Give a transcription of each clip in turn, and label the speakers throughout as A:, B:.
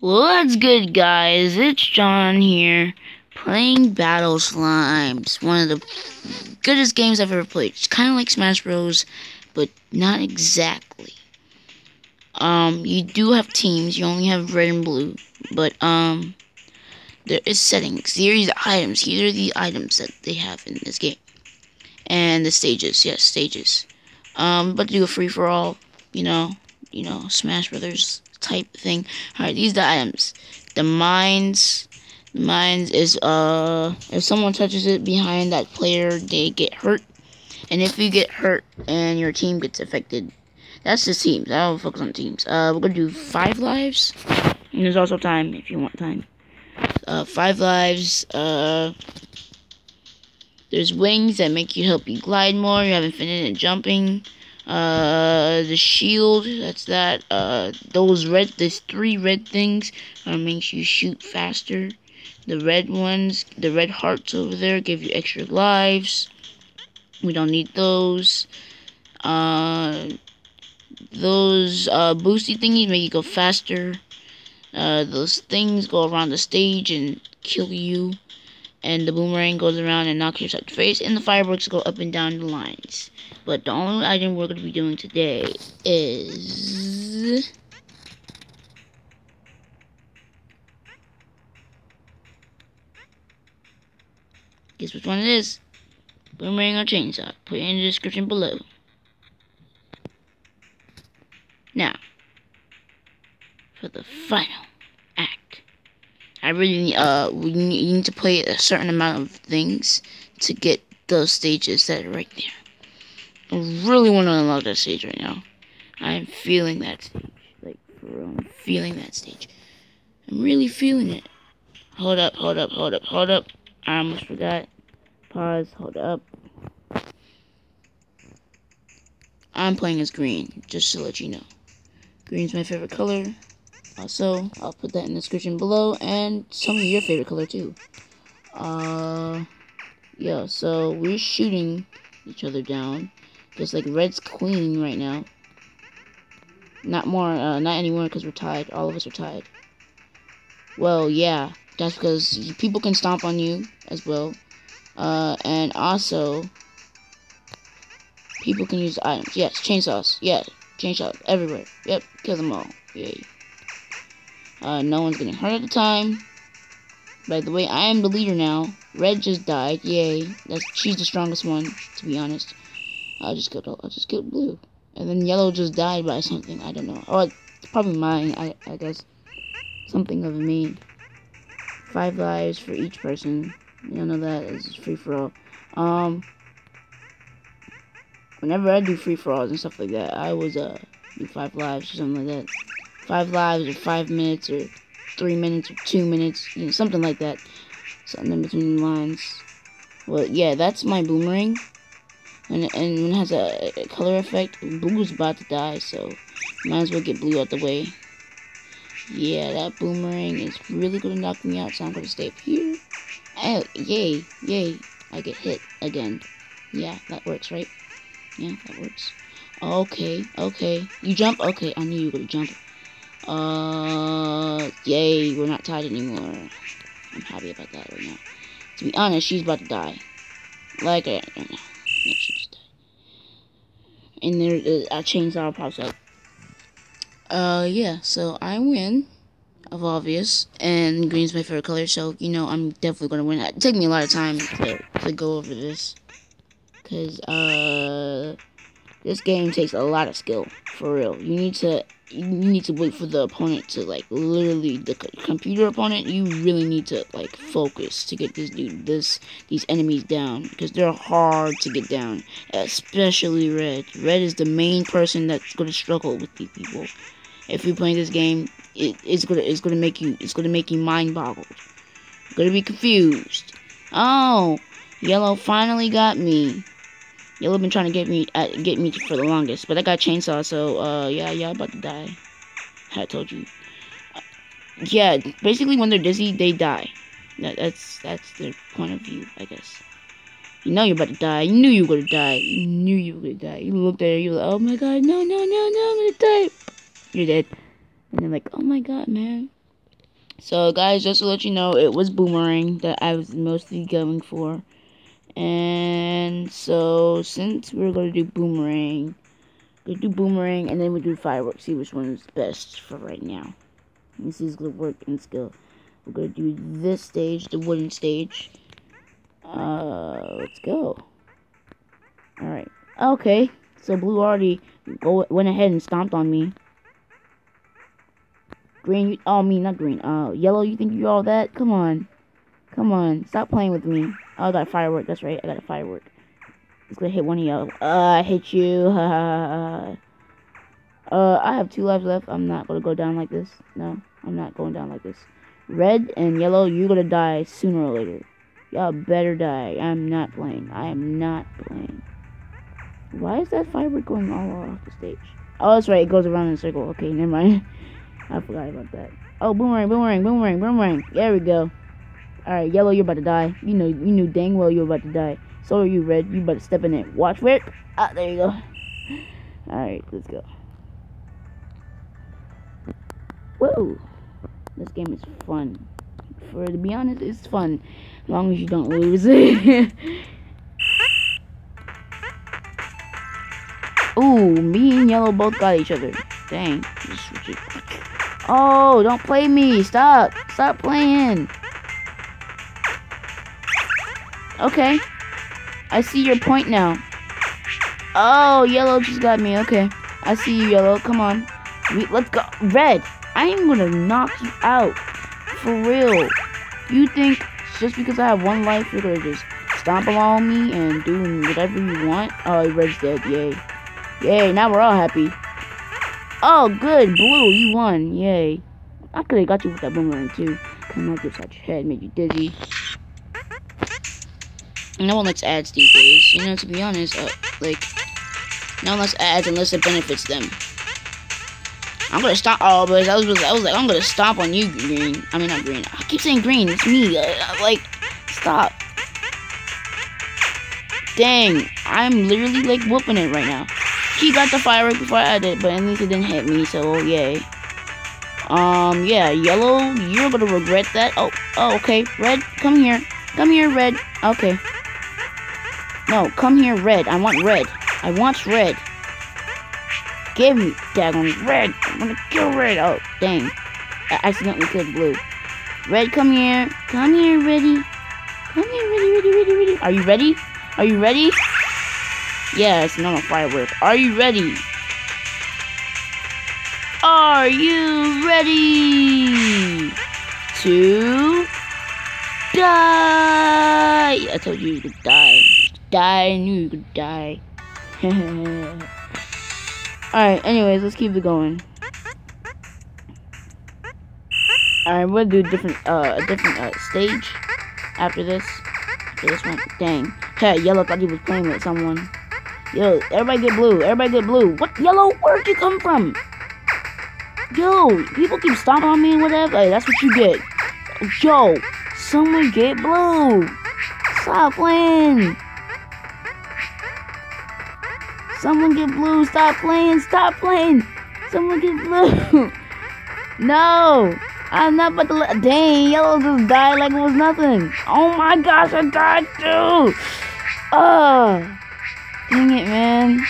A: What's good, guys? It's John here, playing Battle Slimes, one of the goodest games I've ever played. It's kind of like Smash Bros, but not exactly. Um, you do have teams. You only have red and blue, but um, there is settings. Here are the items. Here are the items that they have in this game, and the stages. Yes, stages. Um, but do a free for all. You know, you know, Smash Brothers type thing. Alright, these the items. The mines the mines is uh if someone touches it behind that player they get hurt. And if you get hurt and your team gets affected, that's the teams. I don't focus on teams. Uh we're gonna do five lives. And there's also time if you want time. Uh five lives, uh there's wings that make you help you glide more, you have infinite jumping. Uh, the shield, that's that. Uh, those red, there's three red things, uh, makes you shoot faster. The red ones, the red hearts over there give you extra lives. We don't need those. Uh, those, uh, boosty thingies make you go faster. Uh, those things go around the stage and kill you and the boomerang goes around and knocks yourself to face, and the fireworks go up and down the lines. But the only item we're going to be doing today is... Guess which one it is? Boomerang or chainsaw? Put it in the description below. Now, for the final act. Really need, uh, we need, to play a certain amount of things to get those stages that are right there. I really want to unlock that stage right now. I'm feeling that stage. Like, I'm feeling that stage. I'm really feeling it. Hold up, hold up, hold up, hold up. I almost forgot. Pause, hold up. I'm playing as green, just to let you know. Green's my favorite color. Also, I'll put that in the description below, and tell me your favorite color too. Uh, yeah, so we're shooting each other down. Just like Red's queen right now. Not more, uh, not anymore because we're tied. All of us are tied. Well, yeah, that's because people can stomp on you as well. Uh, and also, people can use items. Yes, chainsaws. Yeah, chainsaws everywhere. Yep, kill them all. Yay. Uh, no one's getting hurt at the time. By the way, I am the leader now. Red just died. Yay. That's she's the strongest one, to be honest. I'll just go I'll just get blue. And then yellow just died by something. I don't know. Oh probably mine, I I guess. Something of me. Five lives for each person. You know that is free for all. Um whenever I do free for alls and stuff like that, I always uh do five lives or something like that five lives or five minutes or three minutes or two minutes, you know, something like that. Something in between the lines. Well, yeah, that's my boomerang. And, and when it has a, a color effect, blue's about to die, so might as well get blue out the way. Yeah, that boomerang is really going to knock me out, so I'm to stay up here. Oh, yay, yay, I get hit again. Yeah, that works, right? Yeah, that works. Okay, okay. You jump? Okay, I knew you were going to jump. Uh, yay, we're not tied anymore. I'm happy about that right now. To be honest, she's about to die. Like, uh, yeah, she just died. And there, uh, a chainsaw pops up. Uh, yeah, so I win, of obvious, and green's my favorite color, so, you know, I'm definitely gonna win. It took me a lot of time to, to go over this, because, uh, this game takes a lot of skill, for real. You need to you need to wait for the opponent to like literally the computer opponent you really need to like focus to get this dude this these enemies down because they're hard to get down especially red. Red is the main person that's going to struggle with these people. If you're playing this game it, it's gonna it's gonna make you it's gonna make you mind boggled gonna be confused. Oh yellow finally got me Yellow been trying to get me uh, get me for the longest, but I got chainsaw, so uh, yeah, yeah, about to die. I told you. Uh, yeah, basically when they're dizzy, they die. That, that's that's their point of view, I guess. You know you're about to die. You knew you were gonna die. You knew you were gonna die. You looked at her, you were like, oh my god, no, no, no, no, I'm gonna die. You're dead. And they're like, oh my god, man. So, guys, just to let you know, it was Boomerang that I was mostly going for. And so, since we're to do Boomerang, we do Boomerang, and then we do Fireworks, see which one is best for right now. This is to work and skill. We're to do this stage, the wooden stage. Uh, let's go. Alright. Okay. So blue already go, went ahead and stomped on me. Green, you, oh, me, not green. Uh, yellow, you think you're all that? Come on. Come on. Stop playing with me. Oh, I got a firework. That's right. I got a firework. It's gonna hit one of y'all. Uh, I hit you. uh, I have two lives left. I'm not gonna go down like this. No, I'm not going down like this. Red and yellow, you're gonna die sooner or later. Y'all better die. I'm not playing. I am not playing. Why is that firework going all off the stage? Oh, that's right. It goes around in a circle. Okay, never mind. I forgot about that. Oh, boomerang, boomerang, boomerang, boomerang. There we go. Alright, yellow, you're about to die. You know, you knew dang well you were about to die. So are you, red. You better step in it. Watch for it. Ah, there you go. Alright, let's go. Whoa. This game is fun. For to be honest, it's fun. As long as you don't lose. Ooh, me and yellow both got each other. Dang. Oh, don't play me. Stop. Stop playing. Okay. I see your point now. Oh, yellow just got me. Okay. I see you, yellow. Come on. We, let's go. Red, I am going to knock you out. For real. You think just because I have one life, you're going to just stomp along me and do whatever you want? Oh, Red's dead. Yay. Yay, now we're all happy. Oh, good, Blue, you won. Yay. I could have got you with that boomerang, too. Come on, out your head, made you dizzy. No one likes ads these days. You know, to be honest, uh, like, no one likes ads unless it benefits them. I'm gonna stop. Oh, but I was, I was like, I'm gonna stop on you, green. I mean, not green. I keep saying green. It's me. Uh, like, stop. Dang, I'm literally like whooping it right now. He got the firework before I did, but at least it didn't hit me, so yay. Um, yeah, yellow, you're gonna regret that. Oh, oh, okay. Red, come here. Come here, red. Okay. No, come here, red. I want red. I want red. Give me, daggone red. I'm gonna kill red. Oh, dang. I accidentally killed blue. Red, come here. Come here, ready. Come here, ready, ready, ready, ready. Are you ready? Are you ready? Yeah, it's not a firework. Are you ready? Are you ready to die? I told you to die. Die, I knew you could die. Alright, anyways, let's keep it going. Alright, we'll do a different, uh, a different, uh, stage after this. After this one. Dang. Cat Yellow thought he was playing with someone. Yo, everybody get blue. Everybody get blue. What? Yellow? Where'd you come from? Yo, people keep stomping on me and whatever. Hey, that's what you get. Yo, someone get blue. Stop playing. Someone get blue. Stop playing. Stop playing. Someone get blue. no. I'm not about to let. Dang, yellow just died like it was nothing. Oh my gosh, I died too. Ugh. Dang it, man.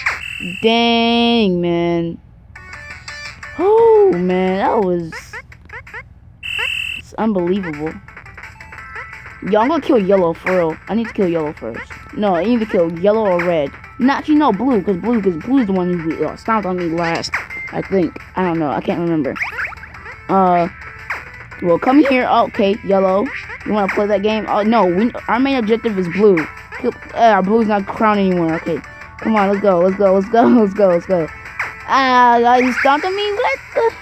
A: Dang, man. Oh, man, that was... It's unbelievable. Yo, I'm gonna kill yellow for real. I need to kill yellow first. No, I need to kill yellow or red. Not you know blue, because blue, because blue's the one who uh, stomped on me last. I think. I don't know. I can't remember. Uh, well, come here. Oh, okay, yellow. You want to play that game? Oh, no. We, our main objective is blue. Uh, blue's not crowned anymore. Okay. Come on, let's go, let's go, let's go, let's go, let's go. Ah, you stomped on me? What the?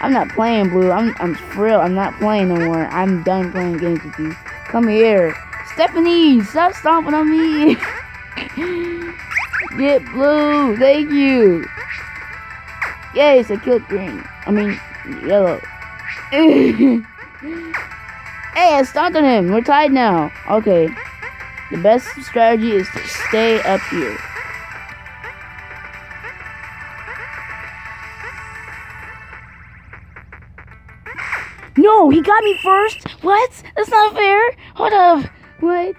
A: I'm not playing blue. I'm I'm for. I'm not playing no more. I'm done playing games with you. Come here. Stephanie, stop stomping on me. Get blue. Thank you. Yes, I killed green. I mean, yellow. hey, I stomped on him. We're tied now. Okay. The best strategy is to stay up here. No, he got me first. What? That's not fair. Hold up. What?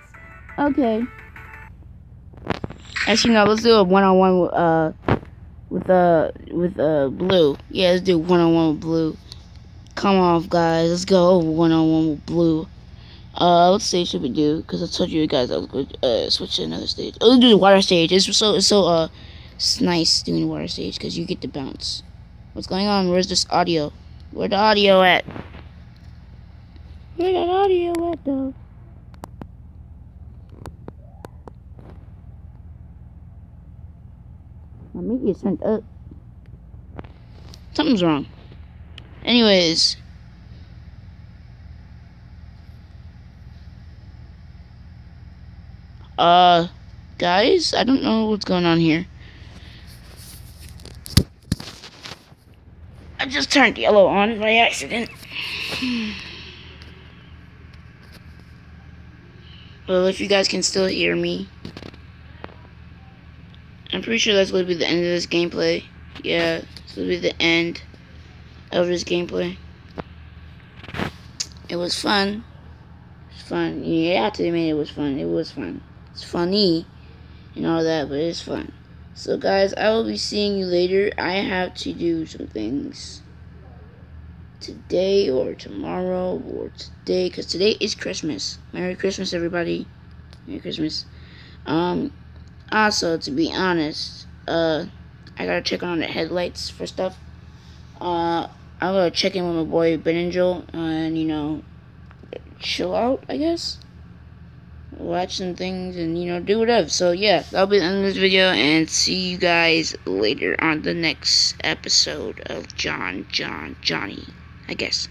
A: Okay. Actually, no. Let's do a one-on-one. With, uh, with uh, with uh, blue. Yeah, let's do one-on-one with blue. Come on, guys. Let's go one-on-one with blue. Uh, what stage should we do? Because I told you guys I was going to uh, switch to another stage. Oh, let's do the water stage. It's so it's so uh, it's nice doing the water stage because you get to bounce. What's going on? Where's this audio? Where the audio at? Where that audio at though? My media turned up. Something's wrong. Anyways. Uh, guys, I don't know what's going on here. I just turned yellow on by accident. Well, if you guys can still hear me. I'm pretty sure that's going to be the end of this gameplay. Yeah, going to be the end of this gameplay. It was fun. It's fun. You have to admit it was fun. It was fun. It's funny and all that, but it's fun. So, guys, I will be seeing you later. I have to do some things today or tomorrow or today because today is Christmas. Merry Christmas, everybody. Merry Christmas. Um, also, to be honest, uh, I gotta check on the headlights for stuff. Uh, I'm gonna check in with my boy Benangel and, you know, chill out, I guess. Watch some things and, you know, do whatever. So, yeah, that'll be the end of this video, and see you guys later on the next episode of John, John, Johnny, I guess.